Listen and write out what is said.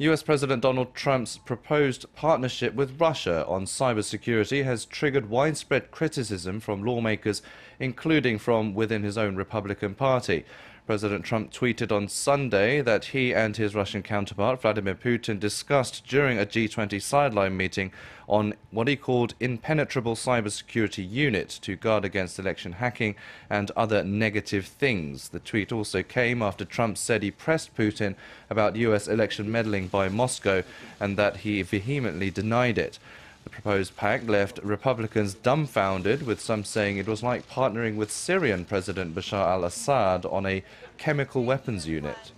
US President Donald Trump's proposed partnership with Russia on cybersecurity has triggered widespread criticism from lawmakers, including from within his own Republican Party. President Trump tweeted on Sunday that he and his Russian counterpart, Vladimir Putin, discussed during a G20 sideline meeting on what he called impenetrable cybersecurity unit to guard against election hacking and other negative things. The tweet also came after Trump said he pressed Putin about U.S. election meddling by Moscow and that he vehemently denied it. The proposed pact left Republicans dumbfounded, with some saying it was like partnering with Syrian President Bashar al Assad on a chemical weapons unit.